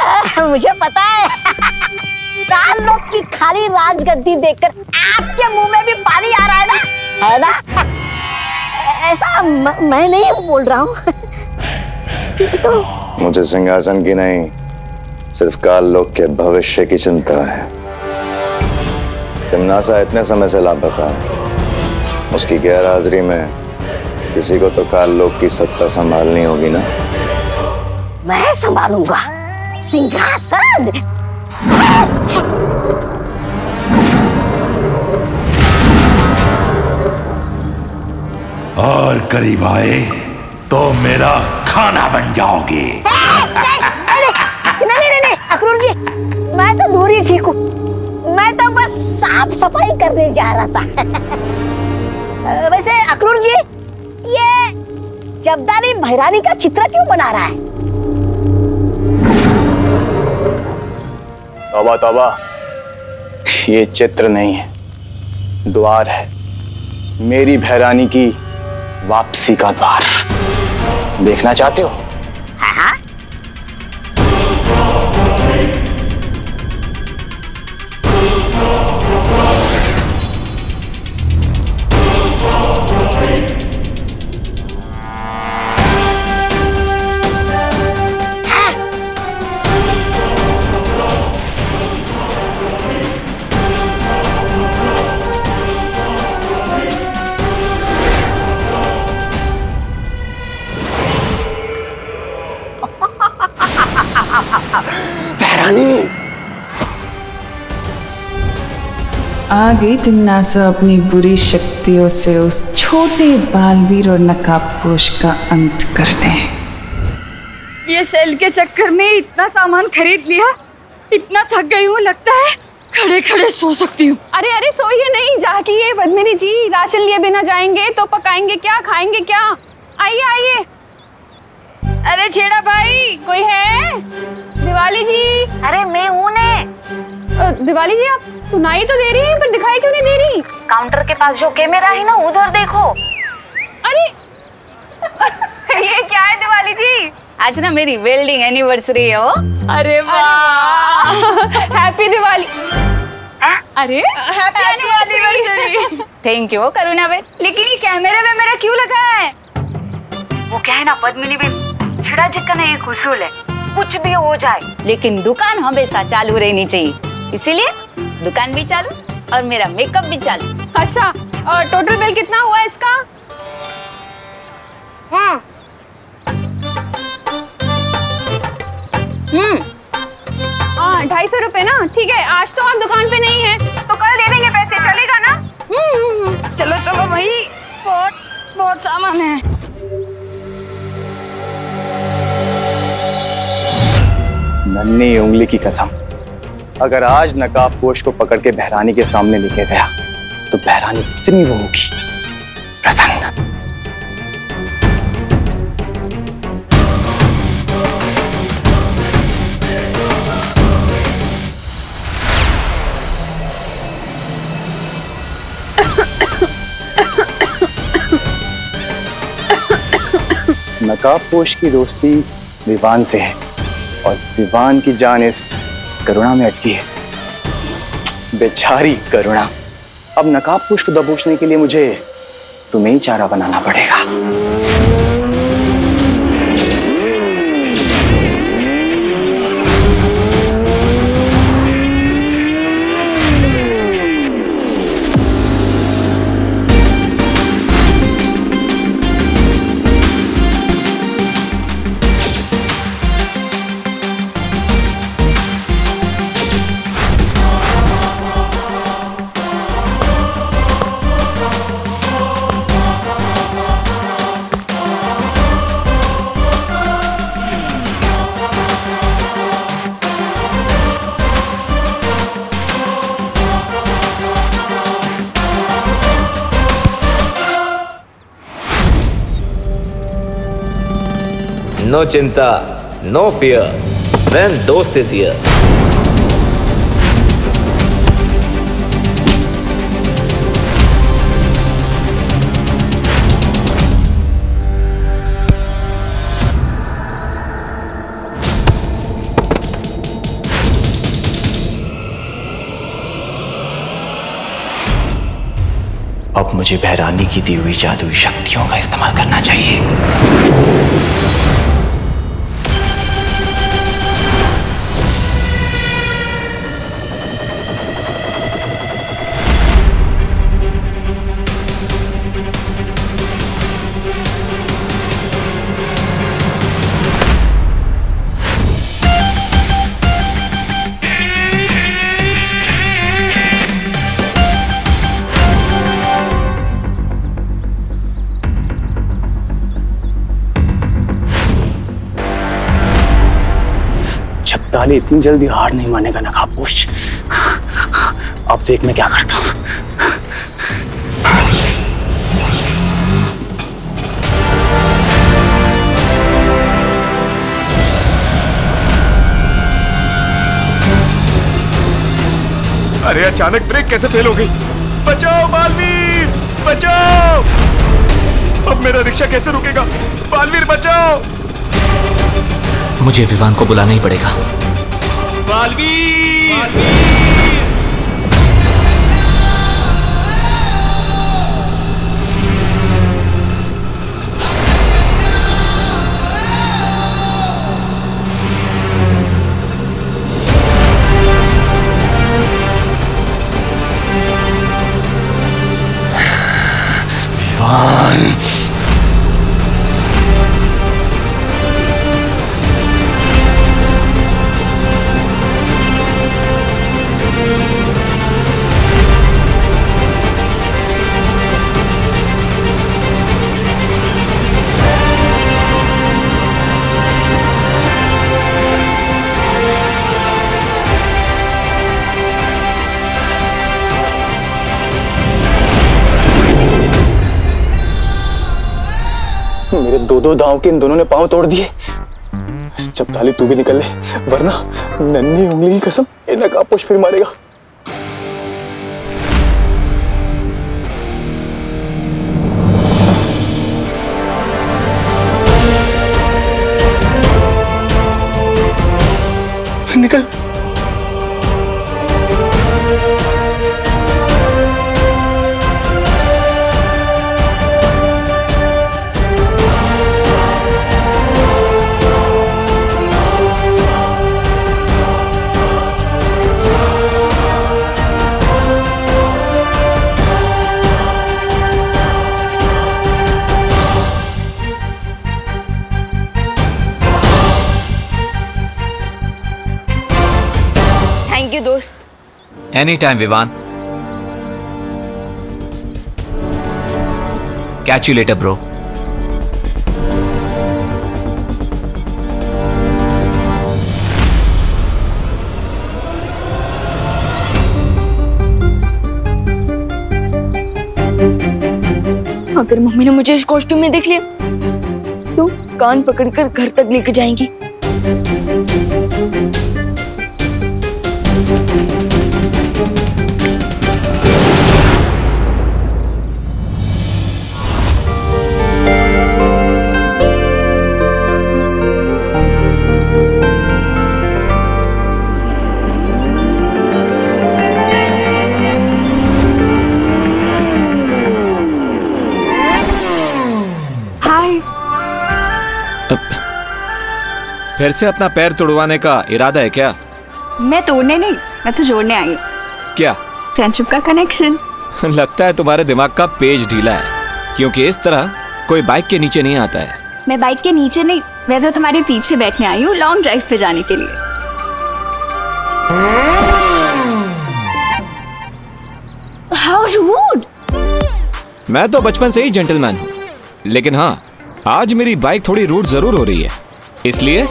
आ, मुझे पता है। काल लोग की खाली राजगद्दी देखकर आपके मुँह में भी पानी आ रहा है ना? है ना? ऐसा मैं नहीं बोल रहा हूँ। तो मुझे सिंहासन की नहीं सिर्फ़ काल लोक के भविष्य की चिंता है। तिमनासा इतने समय से लापता है उसकी गैर हाजिरी में किसी को तो काल लोक की सत्ता संभालनी होगी ना? मैं संभालूँगा। सिंहासन। और करीब आए तो मेरा खाना बन जाओगे। नहीं नहीं नहीं अखरूर जी मैं तो दूर ही ठीक हूँ। मैं तो बस साफ़ सफ़ाई करने जा रहा था। वैसे अखरूर जी ये जबदारी भैरानी का चित्र क्यों बना रहा है? तौबा तौबा। ये चित्र नहीं है, द्वार है। मेरी भैरानी की वापसी का द्वार। देखना चाहते हो? आगे तिमनासा अपनी बुरी शक्तियों से उस छोटे बालवीर और नकाबपोश का अंत करने ये सेल के चक्कर में इतना सामान खरीद लिया इतना थक गई हूँ लगता है खड़े खड़े सो सकती हूँ। अरे अरे सोइए नहीं जाके ये बदमेरी जी राशन लिए बिना जाएँगे तो पकाएँगे क्या खाएँगे क्या? आइए आइए। अरे छेड़ा भाई कोई है? दिवाली जी। अरे मैं हूँ ने। दिवाली जी आप सुनाई तो दे रही हैं पर दिखाई क्यों नहीं दे रही? काउंटर के पास जो कैमरा है ना उधर देखो। अरे! ये क्या है दिवाली जी? आज ना मेरी वेल्डिंग एनिवर्सरी है वो अरे वाह। हैप्पी दिवाली। अरे happy anniversary thank you Karuna बे लेकिन ये कैमरे में मेरा क्यों लगा है? वो क्या है ना पद्मिनी बेन छड़ा जिक्का नहीं खुशूल है। कुछ भी हो जाए। लेकिन दुकान हमेशा चालू रहनी चाहिए। इसीलिए दुकान भी चालू और मेरा मेकअप भी चालू। अच्छा और टोटल बिल कितना हुआ इसका? हम्म। हम्म। हाँ ढाई सौ रुपए ना? ठीक है आज तो आप दुकान पे नहीं है। तो कल दे देंगे पैसे चलेगा ना? हम्म। चलो चलो भाई बहुत बहुत सामान है। नन्ही उंगली की कसम। अगर आज नकाब पोश को पकड़ के बहरानी के सामने लेके गया तो बहरानी कितनी वो होगी? प्रसन्न नकाब पोश की दोस्ती विवान से है। और दीवान की जान इस करुणा में अटकी है। बेचारी करुणा। अब नकाब पुष्प दबोचने के लिए मुझे तुम्हें ही चारा बनाना पड़ेगा। नो चिंता नो फियर when दोस्त इज़ हियर अब मुझे बहरानी की दी हुई जादुई शक्तियों का इस्तेमाल करना चाहिए। जब इतनी जल्दी हार नहीं मानेगा ना खापोश अब देख मैं क्या करता हूँ। अरे अचानक ब्रेक कैसे फेल हो गई? बचाओ बालवीर! बचाओ! अब मेरा रिक्शा कैसे रुकेगा? बालवीर बचाओ! मुझे विवान को बुलाना ही पड़ेगा। बालवीर विवान मेरे दो दांव के इन दोनों ने पाँव तोड़ दिए। जब ताली तू भी निकल ले, वरना नन्ही उंगली की कसम ये पुष्प फिर मारेगा। Any time Vivaan catch you later bro अगर मम्मी ने मुझे इस कॉस्ट्यूम में देख लिया तो कान पकड़कर घर तक लेकर जाएँगी। फिर से अपना पैर तोड़वाने का इरादा है क्या? मैं तोड़ने नहीं मैं तो जोड़ने आई क्या? फ्रेंडशिप का कनेक्शन लगता है तुम्हारे दिमाग का पेज ढीला है क्योंकि इस तरह कोई बाइक के नीचे नहीं आता है। मैं बाइक के नीचे नहीं वैसे तुम्हारे पीछे बैठने आई हूँ लॉन्ग ड्राइव पे जाने के लिए। हाउ रूड मैं तो बचपन से ही जेंटलमैन हूँ लेकिन हाँ आज मेरी बाइक थोड़ी रूट ज़रूर हो रही है इसलिए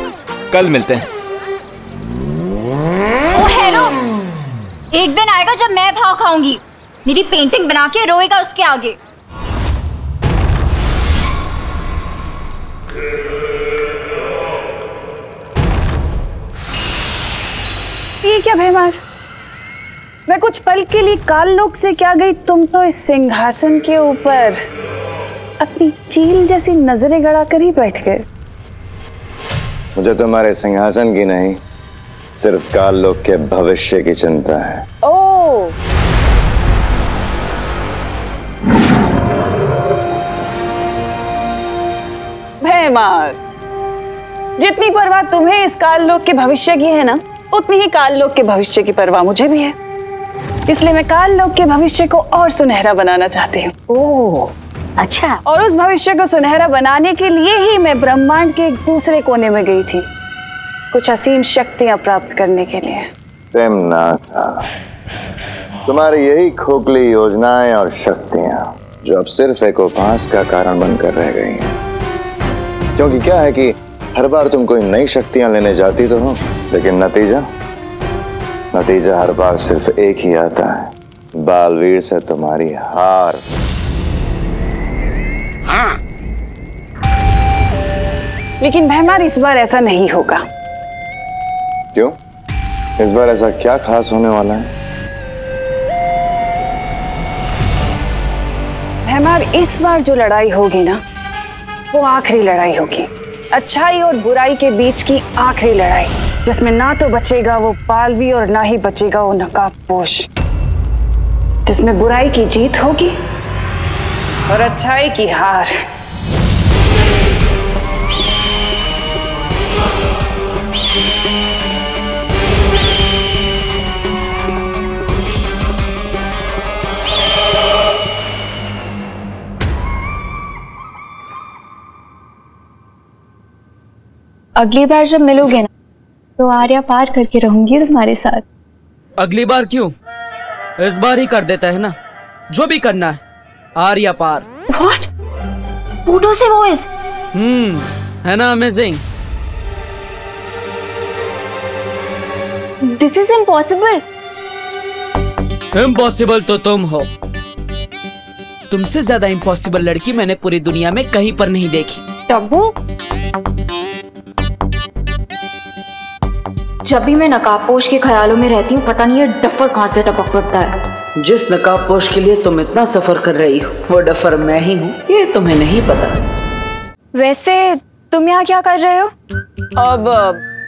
कल मिलते हैं। Oh hello. एक दिन आएगा जब मैं भाव खाऊँगी मेरी पेंटिंग बना के रोएगा उसके आगे। ये क्या व्यवहार? मैं कुछ पल के लिए काल लोक से क्या गई तुम तो इस सिंहासन के ऊपर अपनी चील जैसी नज़रें गड़ा कर ही बैठ गए। मुझे तुम्हारे सिंहासन की नहीं सिर्फ़ काल लोक के भविष्य की चिंता है। ओ! भैमार जितनी परवाह तुम्हें इस काल लोक के भविष्य की है ना उतनी ही काल लोक के भविष्य की परवाह मुझे भी है। इसलिए मैं काल लोक के भविष्य को और सुनहरा बनाना चाहती हूँ। ओ! अच्छा। और उस भविष्य को सुनहरा बनाने के लिए ही मैं ब्रह्मांड के एक दूसरे कोने में गई थी। कुछ असीम शक्तियाँ प्राप्त करने के लिए। तुम्हारी यही खोखली योजनाएँ और शक्तियाँ जो अब सिर्फ़ एक उपहास का कारण बनकर रह गई हैं। क्योंकि क्या है कि हर बार तुम कोई नई शक्तियाँ लेने जाती तो हो लेकिन नतीजा? नतीजा हर बार सिर्फ़ एक ही आता है। बालवीर से तुम्हारी हार। लेकिन भैमार इस बार ऐसा नहीं होगा। क्यों? इस बार ऐसा क्या खास होने वाला है? भैमार इस बार जो लड़ाई होगी ना वो आखिरी लड़ाई होगी। अच्छाई और बुराई के बीच की आखिरी लड़ाई जिसमें ना तो बचेगा वो पालवी और ना ही बचेगा वो नकाबपोश। जिसमें बुराई की जीत होगी और अच्छाई की हार। अगली बार जब मिलोगे ना तो आर्या पार करके रहूँगी तुम्हारे साथ। अगली बार क्यों? इस बार ही कर देता है ना? जो भी करना है। आर्या पार। व्हाट बूटो से वॉइस हम्म है ना amazing this is impossible impossible तो तुम हो। तुमसे ज़्यादा इम्पॉसिबल लड़की मैंने पूरी दुनिया में कहीं पर नहीं देखी। टब्बू? जब भी मैं नकाबपोश के ख्यालों में रहती हूँ पता नहीं ये डफर कहाँ से टपक पड़ता है। जिस नकाब नकाबपोश के लिए तुम इतना सफ़र कर रही हो वो डफर मैं ही हूँ ये तुम्हें नहीं पता। वैसे तुम यहाँ क्या कर रहे हो? अब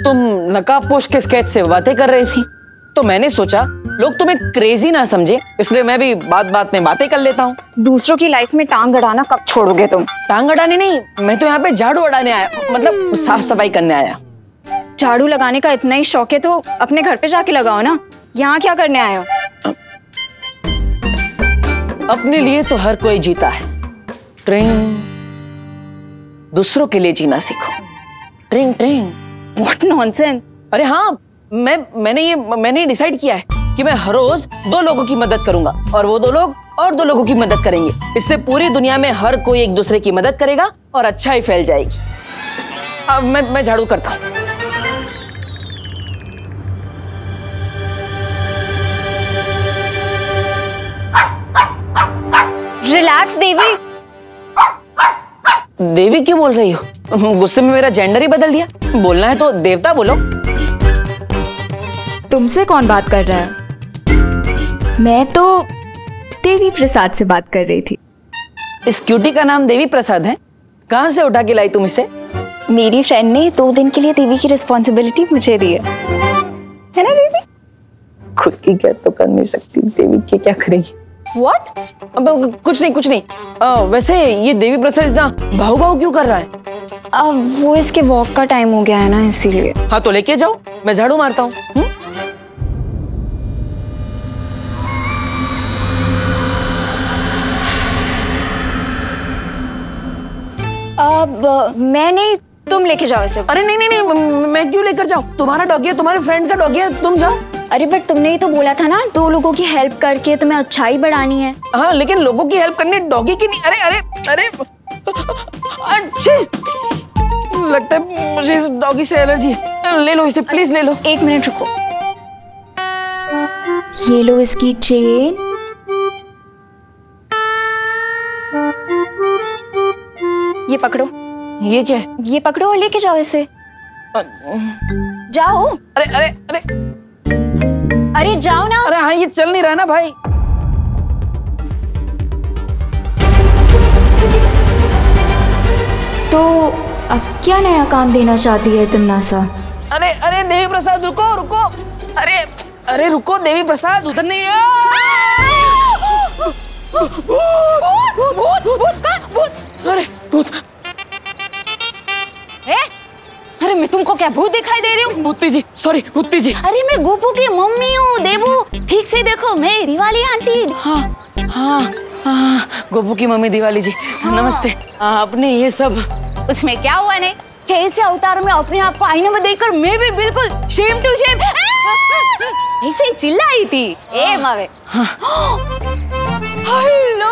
तुम नकाब नकाबपोश के स्केच से बातें कर रही थी तो मैंने सोचा लोग तुम्हें क्रेजी ना समझे इसलिए मैं भी बात बात में बातें कर लेता हूँ। दूसरों की लाइफ में टांग अड़ाना कब छोड़ोगे तुम? टांग अड़ाने नहीं मैं तो यहाँ पे झाड़ू अड़ाने आया मतलब साफ़ सफ़ाई करने आया। झाड़ू लगाने का इतना ही शौक है तो अपने घर पे जाके लगाओ ना। यहाँ क्या करने आए हो? अपने लिए तो हर कोई जीता है। ट्रिंग। दूसरों के लिए जीना सीखो। ट्रिंग ट्रिंग। व्हाट नॉनसेंस अरे हाँ मैं मैंने ये मैंने डिसाइड किया है कि मैं हर रोज दो लोगों की मदद करूँगा और वो दो लोग और दो लोगों की मदद करेंगे। इससे पूरी दुनिया में हर कोई एक दूसरे की मदद करेगा और अच्छा ही फैल जाएगी। अब मैं मैं झाड़ू करता हूँ। रिलैक्स देवी देवी क्यों बोल रही हो? गुस्से में मेरा जेंडर ही बदल दिया। बोलना है तो देवता बोलो। तुमसे कौन बात कर रहा है? मैं तो देवी प्रसाद से बात कर रही थी। इस क्यूटी का नाम देवी प्रसाद है। कहाँ से उठा के लाई तुम इसे? मेरी फ्रेंड ने दो दिन के लिए देवी की रिस्पॉन्सिबिलिटी मुझे दी है। है ना देवी खुद की केयर तो कर नहीं सकती। देवी के क्या करेगी? व्हाट अब कुछ नहीं कुछ नहीं। आ, वैसे ये देवी प्रसाद इतना भाव भाव क्यों कर रहा है? अब वो इसके वॉक का टाइम हो गया है ना इसीलिए। हाँ तो लेके जाओ मैं झाड़ू मारता हूँ। हम्म? अब मैं नहीं तुम लेके जाओ इसे। अरे नहीं नहीं नहीं मैं क्यों लेकर जाऊँ? तुम्हारा डॉगी है तुम्हारे फ्रेंड का डॉगी है तुम जाओ। अरे बट तुमने ही तो बोला था ना दो लोगों की हेल्प करके तुम्हें अच्छाई बढ़ानी है। हाँ लेकिन लोगों की हेल्प करने डॉगी की नहीं। अरे अरे अरे। अच्छे। लगता है मुझे इस डॉगी से एलर्जी है। ले लो इसे प्लीज़ ले लो। एक मिनट रुको। ये लो इसकी चेन ये पकड़ो। ये क्या है? ये पकड़ो और लेके जाओ इसे। जाओ। अरे अरे अरे। अरे जाओ ना। अरे हाँ ये चल नहीं रहा ना भाई। तो अब क्या नया काम देना चाहती है तुम नासा अरे अरे देवी प्रसाद रुको रुको। अरे अरे रुको देवी प्रसाद उधर नहीं भूत भूत भूत का भूत। अरे भूत। ए अरे मैं तुमको क्या भूत दिखाई दे रही हूँ? भूती जी सॉरी भूती जी। अरे मैं गोपू की मम्मी हूँ देवू। ठीक से देखो मैं रिवाली आंटी। हाँ हाँ हाँ गोपू की मम्मी दिवाली जी हाँ। नमस्ते। आपने ये सब उसमें क्या हुआ ने? कैसे अवतार में अपने आप को आईने में देखकर मैं भी बिल्कुल शेम टू शेम ऐसे चिल्लाई थी। ए मावे। हेलो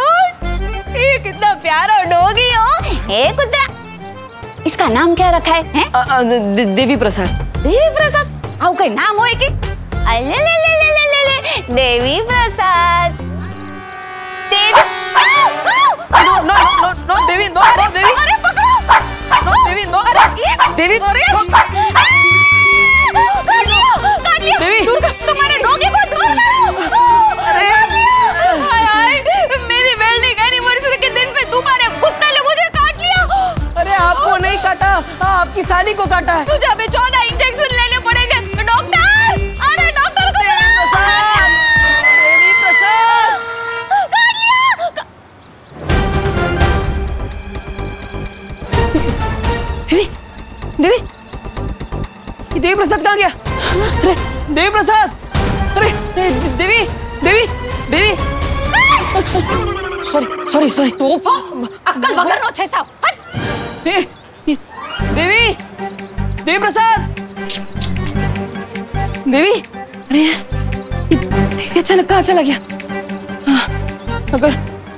ये कितना प्यारा डॉगी हो। ए कुत्ता इसका नाम क्या रखा है, हैं? अ, अ, दे- देवी प्रसाद। देवी प्रसाद? कोई नाम की? अले ले ले ले ले ले ले Devi Prasad. Devi no no no no Devi no no Devi. अरे पकड़ो। नो देवी नो देवी अरे काट लिया काट लिया। देवी। आपको नहीं काटा। हाँ, आपकी साली को काटा है। तुझे अभी चौदह इंजेक्शन लेने पड़ेंगे। डॉक्टर अरे डॉक्टर को देवी देवी देवी। ये देवी प्रसाद कहाँ गया? अरे देवी प्रसाद। अरे Devi Devi Devi. Sorry sorry sorry. तोफा अक्कल वगर नो छे साहब हट देवी! देवी प्रसाद! देवी! अरे देवी अचानक कहाँ चला गया? हाँ, अगर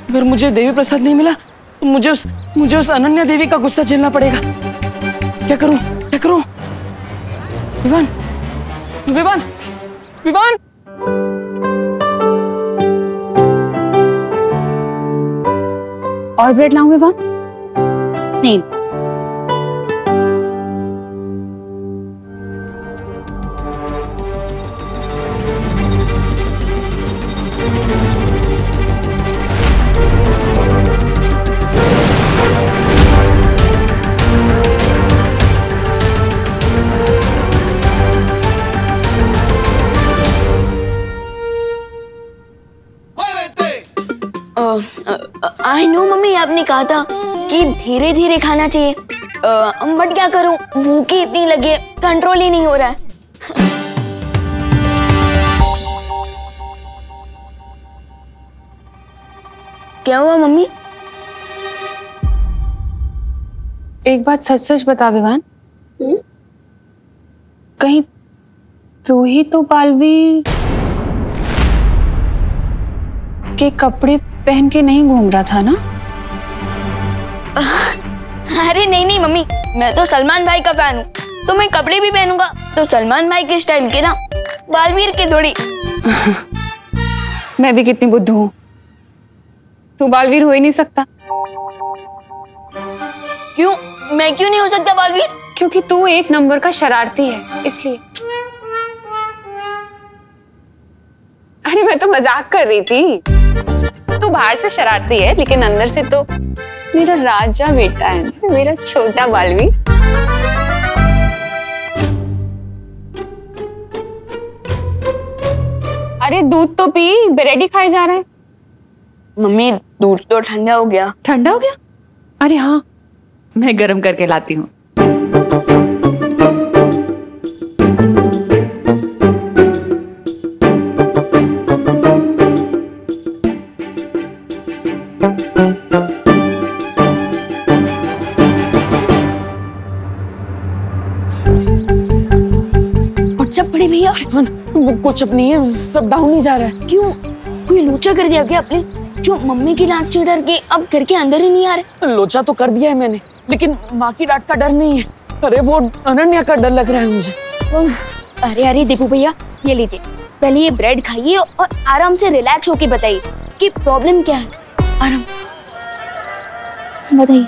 अगर मुझे देवी प्रसाद नहीं मिला तो मुझे उस मुझे उस अनन्या देवी का गुस्सा झेलना पड़ेगा। क्या करूँ? क्या करूँ? विवान विवान विवान! और ब्रेड लाऊं विवान? आपने कहा था कि धीरे धीरे खाना चाहिए। बट क्या करूँ? भूख ही इतनी लगी है कंट्रोल ही नहीं हो रहा है। क्या हुआ मम्मी? एक बात सच सच बता विवान। कहीं तू ही तो पालवीर के कपड़े पहन के नहीं घूम रहा था ना? अरे नहीं नहीं मम्मी मैं तो सलमान भाई का फ़ैन हूँ। तो मैं कपड़े भी पहनूँगा। तो सलमान भाई के स्टाइल के ना बालवीर के थोड़ी। मैं भी कितनी बुद्धू हूँ। तू बालवीर हो ही नहीं सकता। क्यों? मैं क्यों नहीं हो सकता बालवीर? क्योंकि तू एक नंबर का शरारती है इसलिए। अरे मैं तो मज़ाक कर रही थी। तू बाहर से शरारती है लेकिन अंदर से तो मेरा राजा बेटा है मेरा छोटा बालवीर अरे दूध तो पी ब्रेड खाए जा रहा है। मम्मी दूध तो ठंडा हो गया। ठंडा हो गया? अरे हाँ मैं गर्म करके लाती हूँ। अब नहीं है सब डाउन ही जा रहा है। क्यों? कोई लोचा कर दिया क्या आपने जो मम्मी की डांट से डर के अब घर के अंदर ही नहीं आ रहे। लोचा तो कर दिया है मैंने लेकिन माँ की डांट का डर नहीं है। अरे वो अनन्या का डर लग रहा है मुझे। अरे अरे दीपू भैया ये लीजिए। पहले ये ब्रेड खाइए और आराम से रिलैक्स होके बताइए कि प्रॉब्लम क्या है। आराम। बताइए।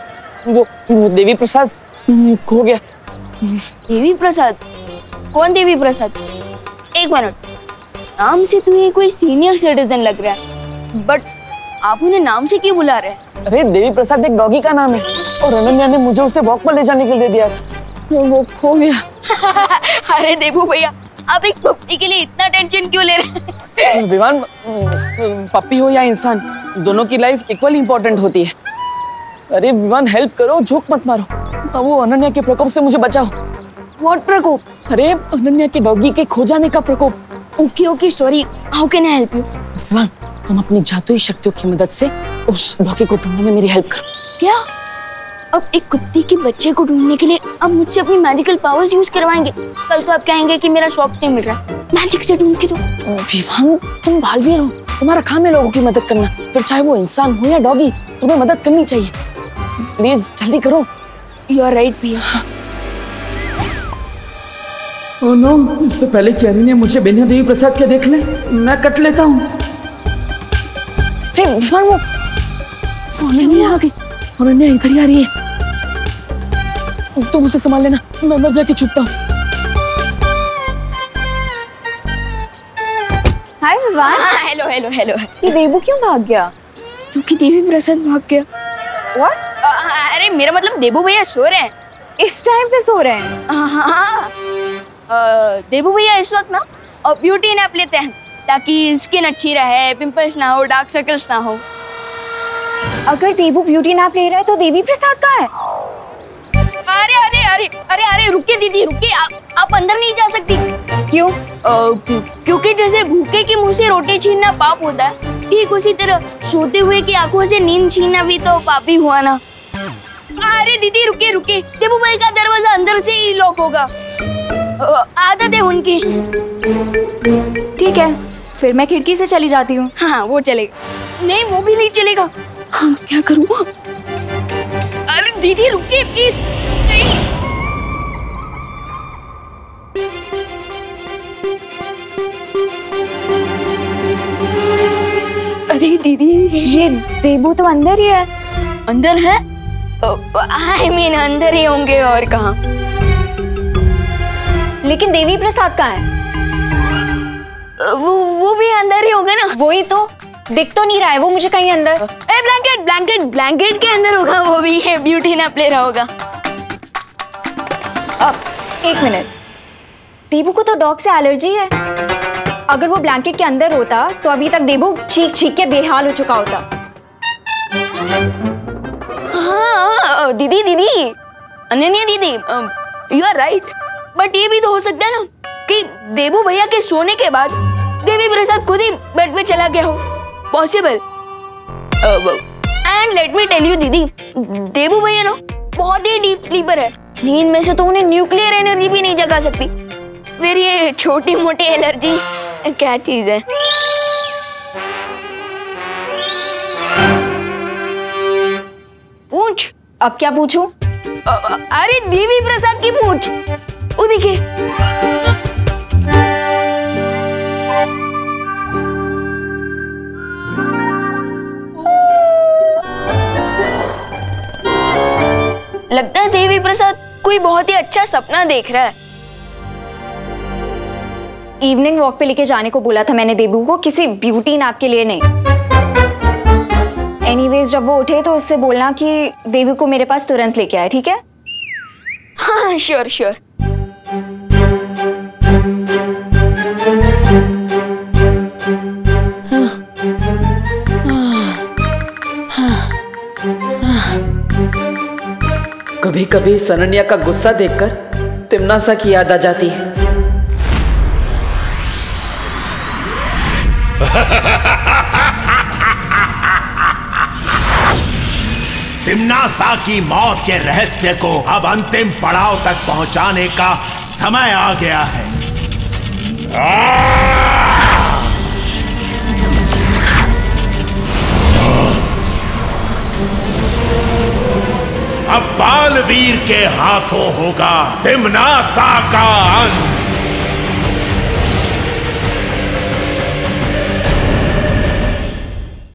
वो, वो देवी प्रसाद? हम्म, खो गया। देवी प्रसाद? कौन देवी प्रसाद? एक मिनट। नाम से तुम्हें कोई सीनियर सिटीजन लग रहा है बट आप उन्हें नाम से क्यों बुला रहे हैं? अरे देवी प्रसाद एक डॉगी का नाम है और अनन्या ने मुझे उसे वॉक पर ले जाने के लिए दिया था। वो खो गया। अरे देबू भैया आप एक पप्पी के लिए इतना टेंशन क्यों ले रहे हैं? विवान पप्पी हो या इंसान दोनों की लाइफ इक्वली इम्पोर्टेंट होती है। अरे विवान हेल्प करो झोंक मत मारो। अब वो अनन्या के प्रकोप से मुझे बचाओ। व्हाट प्रकोप? अरे अनन्या के डॉगी के खो जाने का प्रकोप। Okay okay sorry how can I help you Vivaan तुम अपनी जादुई शक्तियों की मदद से उस डॉगी को ढूँढने में मेरी हेल्प करो। क्या? अब एक कुत्ते के बच्चे को ढूँढने के लिए अब मुझसे अपनी मैजिकल पावर्स यूज़ करवाएँगे। कल तो आप कहेंगे कि मेरा शौक नहीं मिल रहा। मैजिक से ढूंढ के दो। विवान तुम बालवीर हो। तुम्हारा काम है लोगों की मदद करना। फिर चाहे वो इंसान हो या डॉगी तुम्हें मदद करनी चाहिए। प्लीज़ जल्दी करो। यू आर राइट भैया। ओह नो इससे पहले कि अनिन्या मुझे बिना देवी प्रसाद के देख ले मैं कट लेता हूँ। हे अनन्या इधर ही आ रही है। तुम उसे संभाल लेना मैं अंदर जाके छुपता हूँ। हाय हेलो हेलो हेलो ये देबू क्यों भाग गया? क्योंकि देवी प्रसाद भाग गया। व्हाट अरे मेरा मतलब देबू भैया सो रहे हैं। इस टाइम पे सो रहे हैं। हाँ अ, देबू भैया इस वक्त ना ब्यूटी नैप लेते हैं ताकि स्किन अच्छी रहे पिंपल्स ना हो डार्क सर्कल्स ना हो। अगर देबू ब्यूटी नैप ले रहा है तो देवी प्रसाद का है। अरे अरे अरे अरे अरे रुकिए दीदी रुकिए आप, आप अंदर नहीं जा सकती। क्यों? क्यों क्योंकि जैसे भूखे के मुँह से रोटी छीनना पाप होता है ठीक उसी तरह सोते हुए की आँखों से नींद छीनना भी तो पापी हुआ ना। अरे दीदी रुके रुकिए देबू भाई का दरवाज़ा अंदर से ही लॉक होगा। आदत है उनकी। ठीक है फिर मैं खिड़की से चली जाती हूँ। हाँ वो चलेगा। नहीं वो भी नहीं चलेगा। हाँ, क्या करूँ? अरे दीदी रुकिए प्लीज़ अरे दीदी ये देबू तो अंदर ही है। अंदर है? आई मीन अंदर ही होंगे और कहाँ। लेकिन देवी प्रसाद का है? वो वो भी अंदर ही होगा ना। वही तो। दिख तो नहीं रहा है वो मुझे कहीं अंदर। ए ब्लैंकेट ब्लैंकेट ब्लैंकेट के अंदर होगा वो भी। है ब्यूटी नैप ले रहा होगा। अब एक मिनट। देबू को तो डॉग से एलर्जी है। अगर वो ब्लैंकेट के अंदर होता तो अभी तक देबू चीख चीख के बेहाल हो चुका होता। हाँ दीदी दीदी। अनन्या दीदी यू आर राइट बट ये भी तो हो सकता है ना कि देबू भैया के सोने के बाद देवी प्रसाद खुद ही बेड पे चला गया हो। Possible and let me tell you दीदी देबू भैया ना बहुत ही डीप स्लीपर है। नींद में से तो उन्हें न्यूक्लियर एनर्जी भी नहीं जगा सकती। मेरी ये छोटी मोटी एलर्जी क्या चीज़ है? पूछ। अब क्या पूछूँ? अरे देवी प्रसाद की पूछ। वो देखिए। लगता है देवी प्रसाद कोई बहुत ही अच्छा सपना देख रहा है। इवनिंग वॉक पे लेके जाने को बोला था मैंने देबू को किसी ब्यूटी नैप के लिए नहीं। एनीवेज जब वो उठे तो उससे बोलना कि देवी को मेरे पास तुरंत लेके आए ठीक है? हाँ श्योर श्योर कभी कभी सनन्या का गुस्सा देखकर तिमना सा की याद आ जाती है। तिमनासा की मौत के रहस्य को अब अंतिम पड़ाव तक पहुँचाने का समय आ गया है। अब बालवीर के हाथों होगा तिमनासा का अंत।